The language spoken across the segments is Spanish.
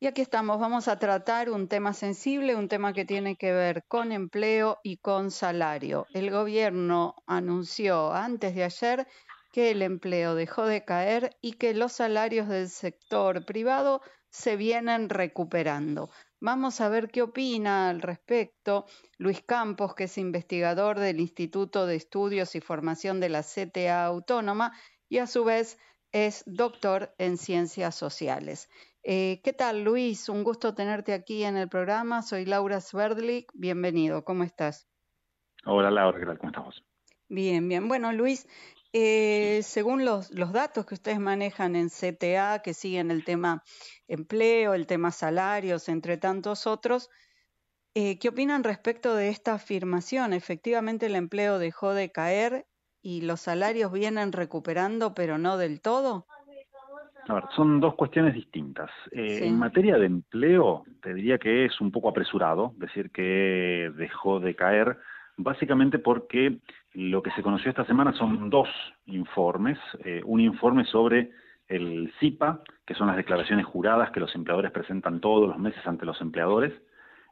Y aquí estamos, vamos a tratar un tema sensible, un tema que tiene que ver con empleo y con salario. El gobierno anunció antes de ayer que el empleo dejó de caer y que los salarios del sector privado se vienen recuperando. Vamos a ver qué opina al respecto Luis Campos, que es investigador del Instituto de Estudios y Formación de la CTA Autónoma y a su vez es doctor en ciencias sociales. Eh, ¿Qué tal, Luis? Un gusto tenerte aquí en el programa. Soy Laura Sverdlik. Bienvenido. ¿Cómo estás? Hola, Laura. ¿Qué tal? ¿Cómo estamos? Bien, bien. Bueno, Luis, eh, según los, los, datos que ustedes manejan en CTA, que siguen el tema empleo, el tema salarios, entre tantos otros, eh, ¿qué opinan respecto de esta afirmación? Efectivamente, el empleo dejó de caer y los salarios vienen recuperando, pero no del todo. A ver, son dos cuestiones distintas. Eh, en materia de empleo, te diría que es un poco apresurado decir que dejó de caer, básicamente porque lo que se conoció esta semana son dos informes. Eh, un informe sobre el CIPA, que son las declaraciones juradas que los empleadores presentan todos los meses ante los empleadores,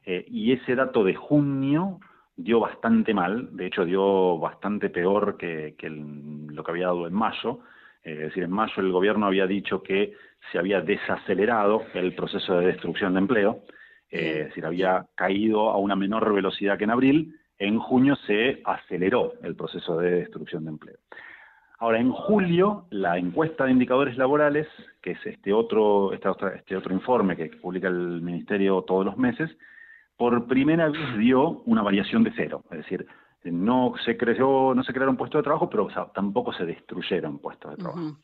eh, y ese dato de junio dio bastante mal, de hecho dio bastante peor que, lo que había dado en mayo. Eh, es decir, en mayo el gobierno había dicho que se había desacelerado el proceso de destrucción de empleo, eh, es decir, había caído a una menor velocidad que en abril. En junio se aceleró el proceso de destrucción de empleo. Ahora, en julio, la encuesta de indicadores laborales, que es este otro, este otro informe que publica el Ministerio todos los meses, por primera vez dio una variación de cero. Es decir, no se creó, no se crearon puestos de trabajo, pero tampoco se destruyeron puestos de trabajo.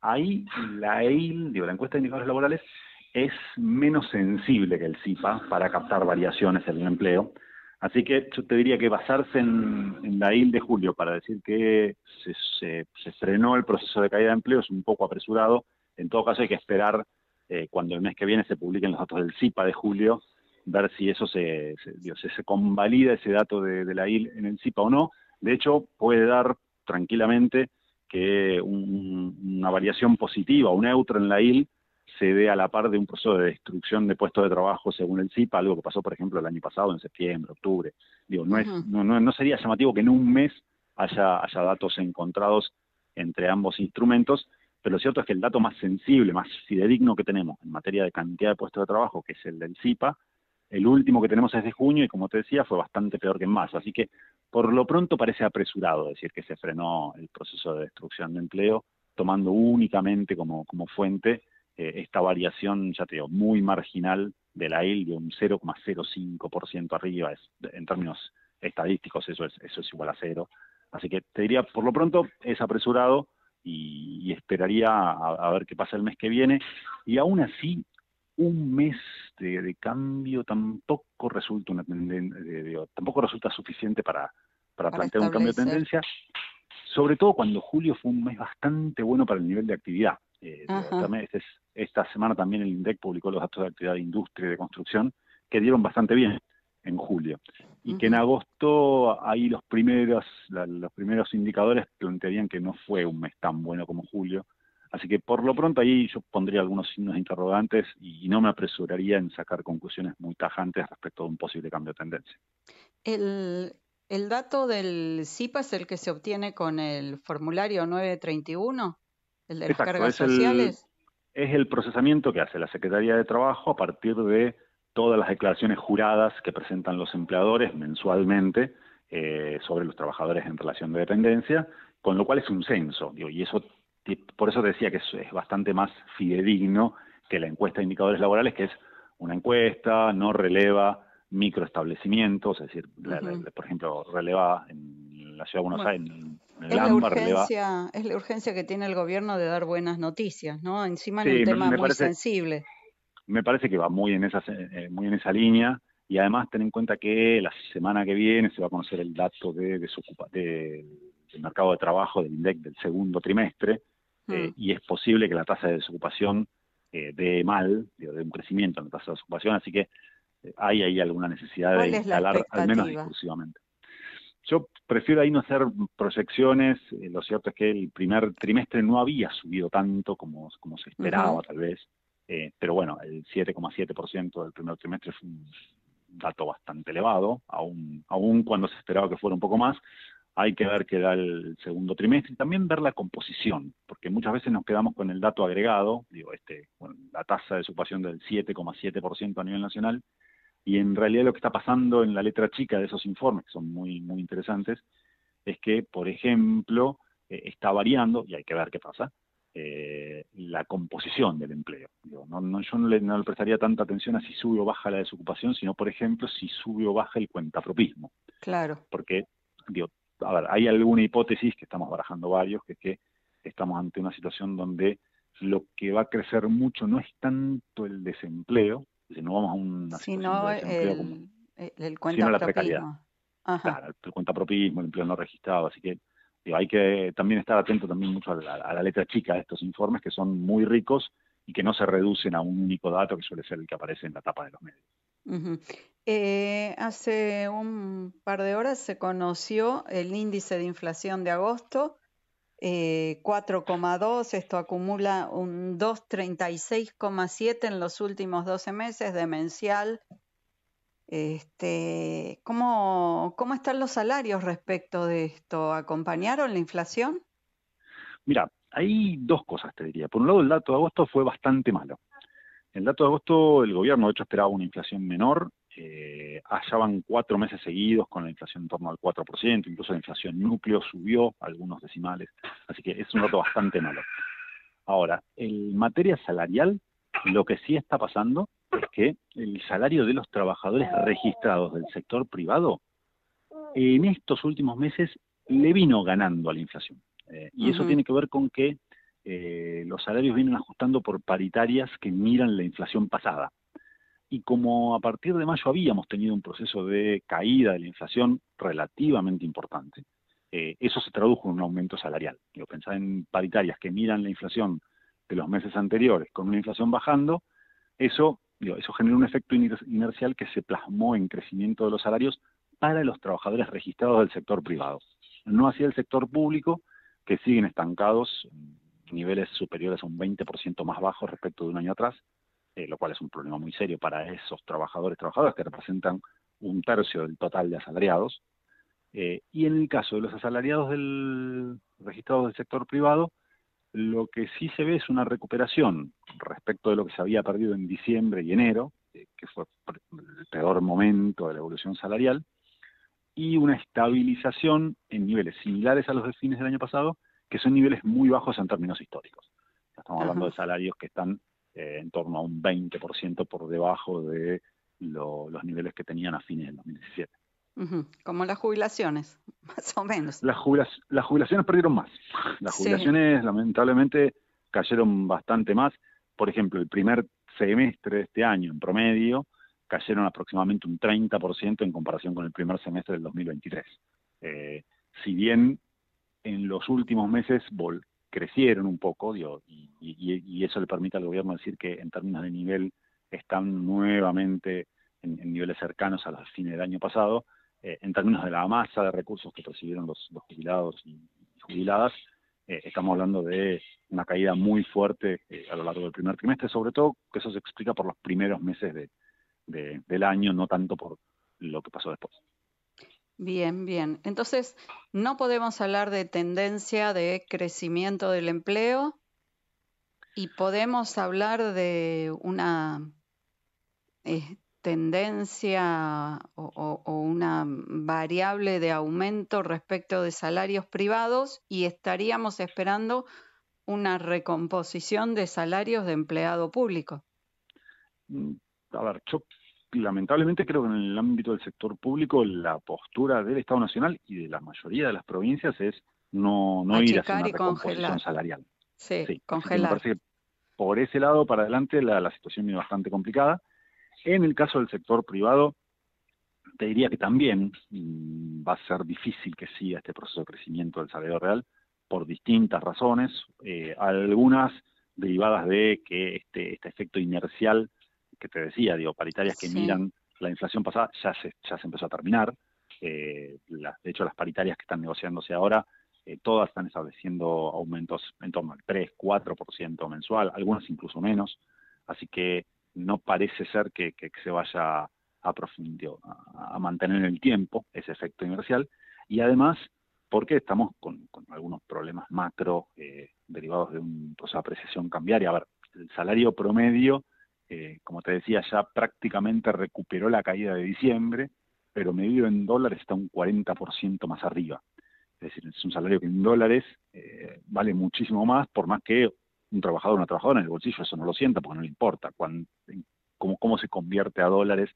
Ahí la EIL, digo, la encuesta de indicadores laborales, es menos sensible que el CIPA para captar variaciones en el empleo. Así que yo te diría que basarse en, la EIL de julio para decir que se, frenó el proceso de caída de empleo es un poco apresurado. En todo caso hay que esperar eh, cuando el mes que viene se publiquen los datos del CIPA de julio ver si eso se, se, convalida ese dato de, la IL en el CIPA o no. De hecho, puede dar tranquilamente que una variación positiva o neutra en la IL se dé a la par de un proceso de destrucción de puestos de trabajo según el CIPA, algo que pasó, por ejemplo, el año pasado, en septiembre, octubre. Digo, no, es, no, no, sería llamativo que en un mes haya, haya datos encontrados entre ambos instrumentos, pero lo cierto es que el dato más sensible, más fidedigno que tenemos en materia de cantidad de puestos de trabajo, que es el del CIPA, el último que tenemos es de junio y como te decía fue bastante peor que en marzo. Así que por lo pronto parece apresurado decir que se frenó el proceso de destrucción de empleo, tomando únicamente como, como fuente eh, esta variación, ya te digo, muy marginal de la IL de un 0,05% arriba. En términos estadísticos eso es, eso es igual a cero. Así que te diría, por lo pronto es apresurado y, esperaría a, ver qué pasa el mes que viene. Y aún así, un mes de, cambio tampoco resulta una tampoco resulta suficiente para, para, plantear un cambio de tendencia, sobre todo cuando julio fue un mes bastante bueno para el nivel de actividad. Eh, este esta semana también el INDEC publicó los datos de actividad de industria y de construcción que dieron bastante bien en julio. Y que en agosto ahí los primeros los primeros indicadores plantearían que no fue un mes tan bueno como julio Así que por lo pronto ahí yo pondría algunos signos interrogantes y no me apresuraría en sacar conclusiones muy tajantes respecto de un posible cambio de tendencia. El, el dato del CIPA es el que se obtiene con el formulario 931, el de las cargas sociales. es el procesamiento que hace la Secretaría de Trabajo a partir de todas las declaraciones juradas que presentan los empleadores mensualmente eh, sobre los trabajadores en relación de dependencia, con lo cual es un censo, y eso por eso decía que es, bastante más fidedigno que la encuesta de indicadores laborales, que es una encuesta, no releva microestablecimientos, es decir, por ejemplo, releva en la ciudad de Buenos Aires, en, el es la urgencia, Es la urgencia que tiene el gobierno de dar buenas noticias, ¿no? Encima en un tema muy sensible. Me parece que va muy en, esa, eh, muy en esa línea y además ten en cuenta que la semana que viene se va a conocer el dato de, del mercado de trabajo del INDEC del segundo trimestre, eh, mm. y es posible que la tasa de desocupación eh, dé mal, de un crecimiento en la tasa de desocupación, así que eh, hay ahí alguna necesidad de instalar al menos discursivamente. Yo prefiero ahí no hacer proyecciones, lo cierto es que el primer trimestre no había subido tanto como, como se esperaba tal vez, Eh, pero bueno, el 7,7% del primer trimestre es un dato bastante elevado, aún, aún cuando se esperaba que fuera un poco más. Hay que ver qué da el segundo trimestre y también ver la composición, porque muchas veces nos quedamos con el dato agregado, digo, este, la tasa de ocupación del 7,7% a nivel nacional, y en realidad lo que está pasando en la letra chica de esos informes, que son muy, muy interesantes, es que, por ejemplo, eh, está variando, y hay que ver qué pasa, eh, la composición del empleo. no, no, yo no le, no prestaría tanta atención a si sube o baja la desocupación, sino, por ejemplo, si sube o baja el cuentapropismo. Claro. Porque, digo, a ver, hay alguna hipótesis que estamos barajando varios, que es que estamos ante una situación donde lo que va a crecer mucho no es tanto el desempleo, no vamos a una sino el, el, sino la precariedad. Claro, el cuentapropismo, el empleo no registrado, así que hay que también estar atento también mucho a la, letra chica de estos informes que son muy ricos y que no se reducen a un único dato que suele ser el que aparece en la tapa de los medios. Eh, hace un par de horas se conoció el índice de inflación de agosto, 4,2, eh, esto acumula un 2,36,7 en los últimos 12 meses demencial. Este, ¿cómo, ¿Cómo están los salarios respecto de esto? ¿Acompañaron la inflación? Mira, hay dos cosas, te diría. Por un lado, el dato de agosto fue bastante malo. El dato de agosto, el gobierno de hecho esperaba una inflación menor, eh, allá van cuatro meses seguidos con la inflación en torno al 4%, incluso la inflación núcleo subió algunos decimales, así que es un dato bastante malo. Ahora, en materia salarial, lo que sí está pasando es que el salario de los trabajadores registrados del sector privado en estos últimos meses le vino ganando a la inflación. Eh, y eso tiene que ver con que eh, los salarios vienen ajustando por paritarias que miran la inflación pasada. Y como a partir de mayo habíamos tenido un proceso de caída de la inflación relativamente importante, eh, eso se tradujo en un aumento salarial. Yo pensaba en paritarias que miran la inflación de los meses anteriores con una inflación bajando, eso eso genera un efecto inercial que se plasmó en crecimiento de los salarios para los trabajadores registrados del sector privado. No hacia el sector público, que siguen estancados niveles superiores a un 20% más bajos respecto de un año atrás, eh, lo cual es un problema muy serio para esos trabajadores, trabajadoras que representan un tercio del total de asalariados. Eh, y en el caso de los asalariados del, registrados del sector privado, lo que sí se ve es una recuperación respecto de lo que se había perdido en diciembre y enero, eh, que fue el peor momento de la evolución salarial, y una estabilización en niveles similares a los de fines del año pasado, que son niveles muy bajos en términos históricos. Estamos hablando de salarios que están eh, en torno a un 20% por debajo de los niveles que tenían a fines del 2017. Como las jubilaciones, más o menos. Las, jubilaciones perdieron más. Las jubilaciones lamentablemente cayeron bastante más. Por ejemplo, el primer semestre de este año en promedio cayeron aproximadamente un 30% en comparación con el primer semestre del 2023. Eh, si bien en los últimos meses crecieron un poco, y, eso le permite al gobierno decir que en términos de nivel están nuevamente en, niveles cercanos a los fines del año pasado, eh, en términos de la masa de recursos que recibieron los, jubilados y, jubiladas, eh, estamos hablando de una caída muy fuerte eh, a lo largo del primer trimestre, sobre todo que eso se explica por los primeros meses del año, no tanto por lo que pasó después. Bien, bien. Entonces, no podemos hablar de tendencia de crecimiento del empleo y podemos hablar de una tendencia o, una variable de aumento respecto de salarios privados y estaríamos esperando una recomposición de salarios de empleado público. Mm, a ver, lamentablemente creo que en el ámbito del sector público la postura del Estado Nacional y de la mayoría de las provincias es no, no ir hacia una recomposición salarial. Sí, congelar. por ese lado para adelante la, la situación es bastante complicada en el caso del sector privado, te diría que también mm, va a ser difícil que siga este proceso de crecimiento del salario real por distintas razones, eh, algunas derivadas de que este, este efecto inercial que te decía, digo, paritarias que miran la inflación pasada, ya se, ya se empezó a terminar. Eh, de hecho, las paritarias que están negociándose ahora, eh, todas están estableciendo aumentos en torno al 3, 4% mensual, algunas incluso menos. Así que no parece ser que, se vaya a, profundizar, a, mantener en el tiempo ese efecto inercial. Y además, porque estamos con, algunos problemas macro eh, derivados de una apreciación cambiaria. A ver, el salario promedio, eh, como te decía, ya prácticamente recuperó la caída de diciembre, pero medido en dólares está un 40% más arriba. Es decir, es un salario que en dólares eh, vale muchísimo más, por más que un trabajador o una trabajadora en el bolsillo eso no lo sienta porque no le importa cómo, cómo se convierte a dólares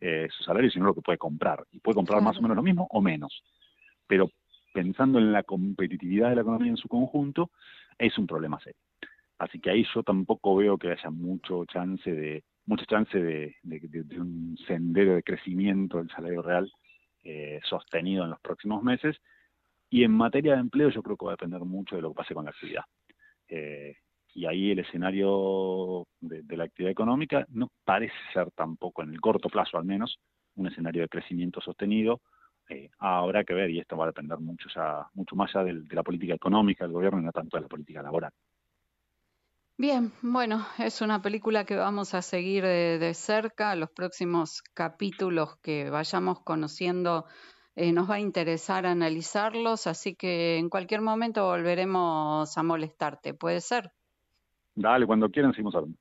eh, su salario, sino lo que puede comprar. Y puede comprar más o menos lo mismo o menos. Pero pensando en la competitividad de la economía en su conjunto, es un problema serio. Así que ahí yo tampoco veo que haya mucho chance de mucha chance de, un sendero de crecimiento del salario real eh, sostenido en los próximos meses. Y en materia de empleo yo creo que va a depender mucho de lo que pase con la actividad. Eh, y ahí el escenario de, la actividad económica no parece ser tampoco, en el corto plazo al menos, un escenario de crecimiento sostenido. Eh, habrá que ver, y esto va a depender mucho, ya, mucho más allá de, la política económica del gobierno y no tanto de la política laboral. Bien, bueno, es una película que vamos a seguir de, cerca. Los próximos capítulos que vayamos conociendo eh, nos va a interesar analizarlos, así que en cualquier momento volveremos a molestarte. ¿Puede ser? Dale, cuando quieran seguimos hablando.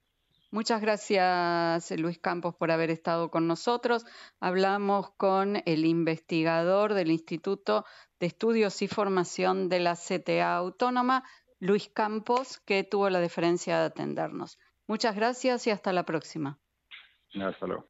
Muchas gracias, Luis Campos, por haber estado con nosotros. Hablamos con el investigador del Instituto de Estudios y Formación de la CTA Autónoma, Luis Campos, que tuvo la deferencia de atendernos. Muchas gracias y hasta la próxima. Hasta luego.